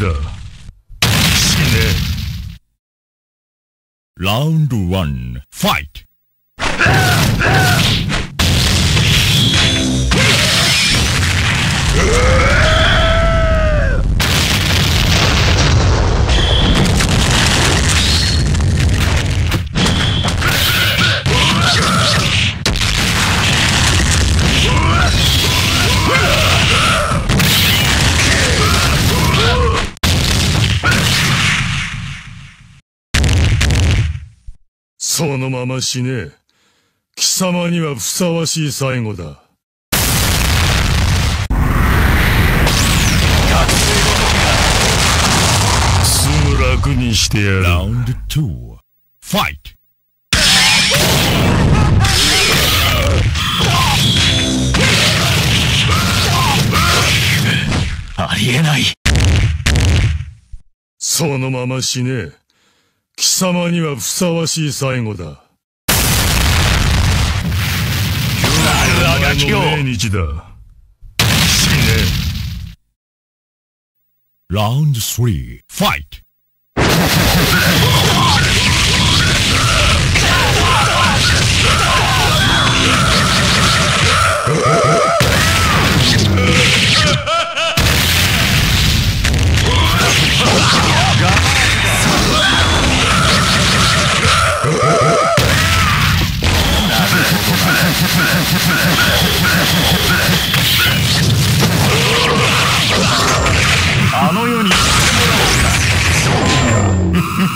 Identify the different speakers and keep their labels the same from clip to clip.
Speaker 1: だ。死ね。ラウンド1、ファイトそのまま死ね。貴様にはふさわしい最後だ。すぐ楽にしてやる。ラウンド2、ファイト
Speaker 2: ありえない。
Speaker 1: そのまま死ね。貴様にはふさわしい最後だ。今日の命日だ。死ね。ラウンド3、ファイト
Speaker 2: あ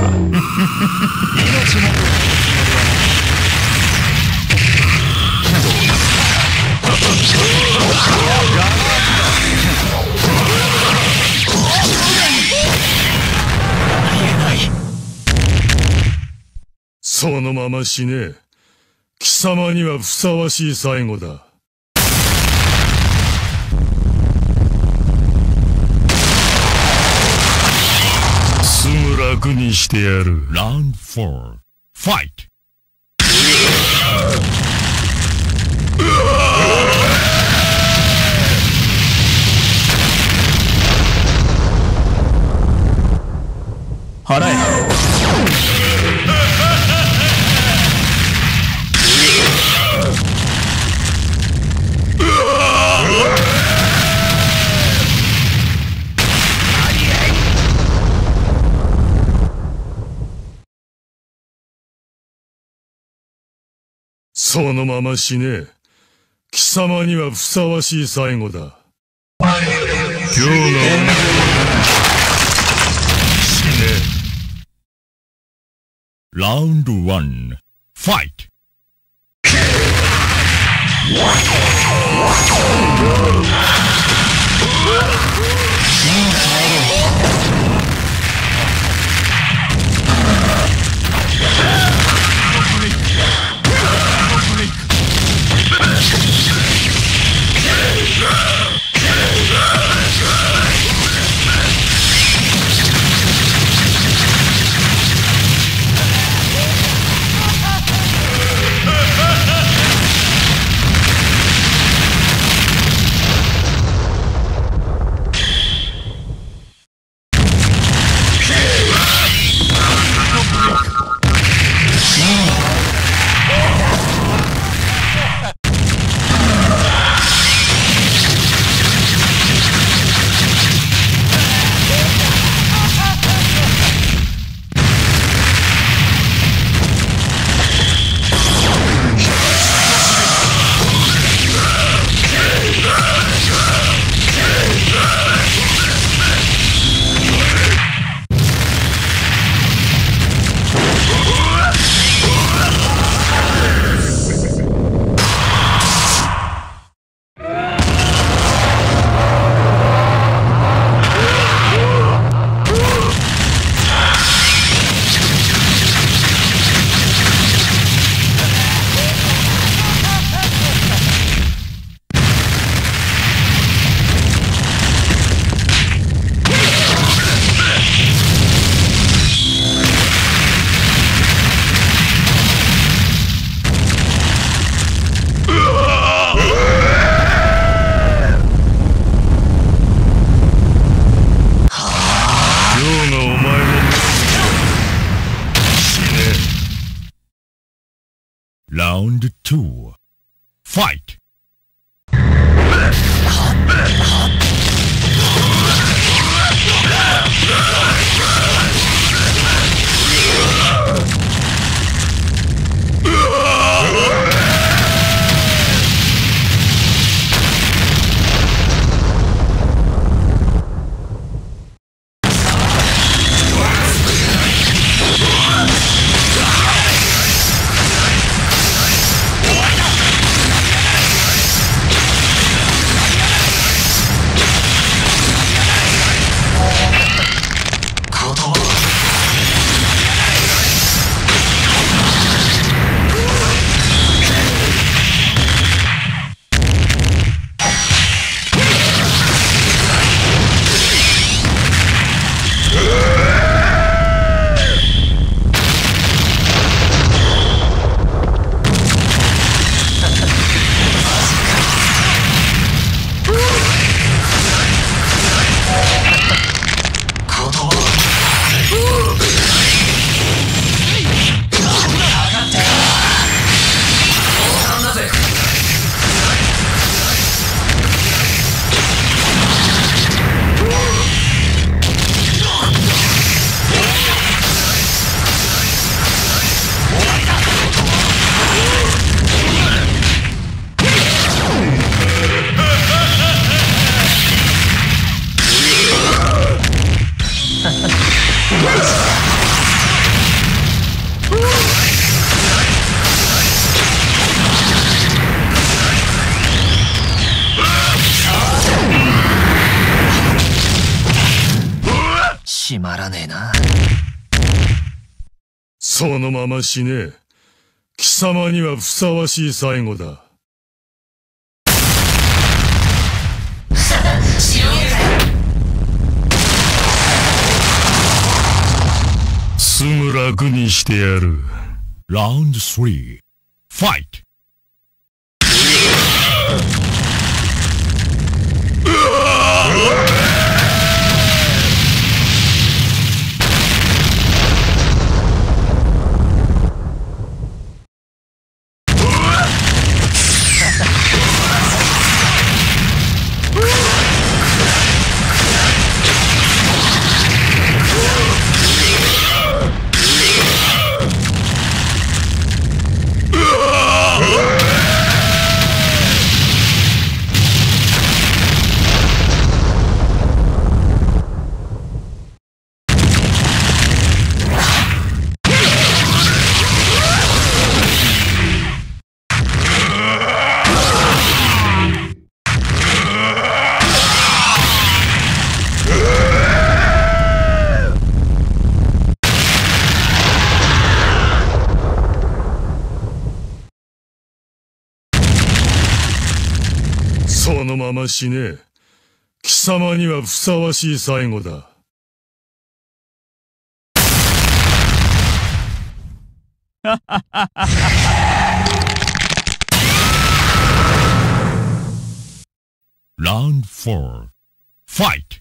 Speaker 2: 命など
Speaker 1: そのまま死ね。貴様にはふさわしい最後だ。にしてやる。ラウンド4、ファイトそのまま死ね。貴様にはふさわしい最後だ。今日の死ね。ラウンドワン、ファイト
Speaker 3: round
Speaker 2: two.
Speaker 1: そのまま死ね。貴様にはふさわしい最後だ。すぐ楽にしてやる。
Speaker 3: Round 3. Fight!
Speaker 1: そのまましね。貴様にはふさわしい最後だ。
Speaker 3: Round 4. Fight!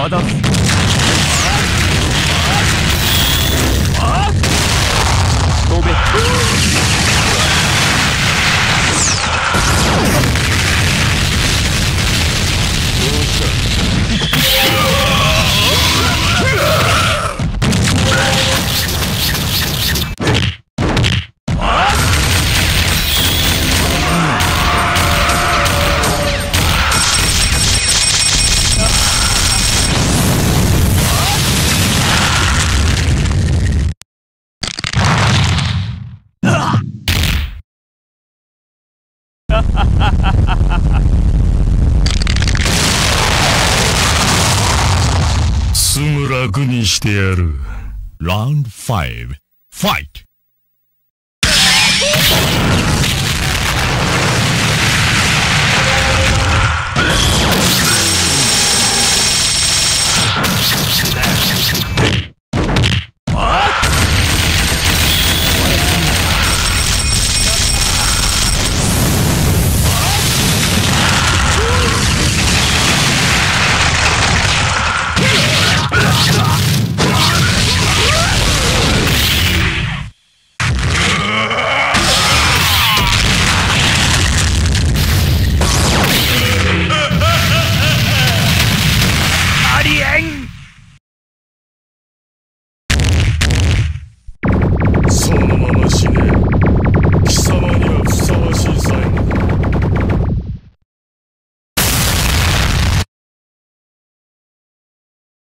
Speaker 2: ただ
Speaker 1: 楽にしてやる。
Speaker 3: ラウンド5、ファイト